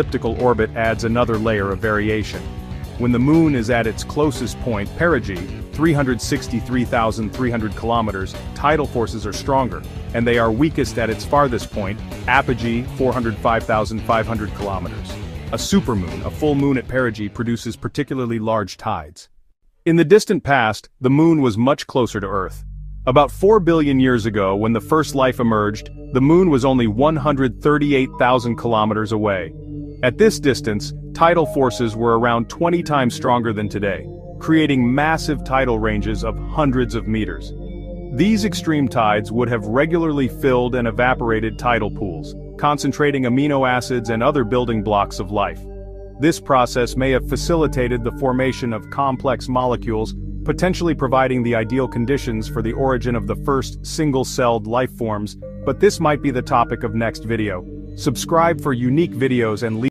elliptical orbit adds another layer of variation. When the moon is at its closest point, perigee, 363,300 kilometers, tidal forces are stronger, and they are weakest at its farthest point, apogee, 405,500 kilometers. A supermoon, a full moon at perigee produces particularly large tides. In the distant past, the moon was much closer to Earth. About 4 billion years ago when the first life emerged, the moon was only 138,000 kilometers away. At this distance, tidal forces were around 20 times stronger than today, creating massive tidal ranges of hundreds of meters. These extreme tides would have regularly filled and evaporated tidal pools, concentrating amino acids and other building blocks of life. This process may have facilitated the formation of complex molecules, potentially providing the ideal conditions for the origin of the first single-celled life forms, but this might be the topic of next video. Subscribe for unique videos and leave